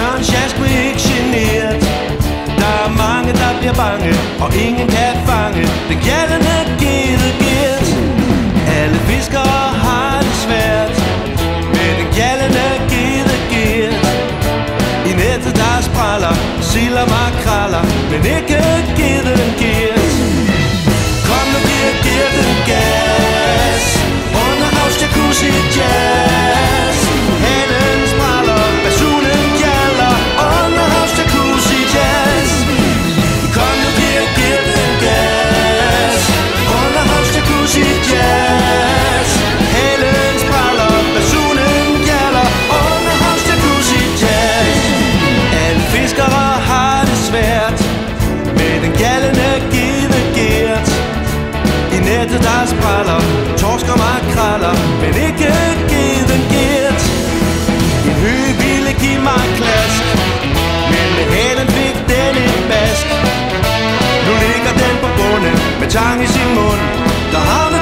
Søren Sjask blev ikke generet. Der er mange, der bliver bange Og ingen kan fange Den gældende gilde gæt. Alle fiskere har det svært Med den gældende gilde gæt. I nettet der spræller Sild og makraller Men ikke gilden gæt. Nettet der Torsk og makraller Men ikke given girt En høge ville give mig klask Men med halen fik den en bask. Nu ligger den på bunden Med tang i sin mund Der har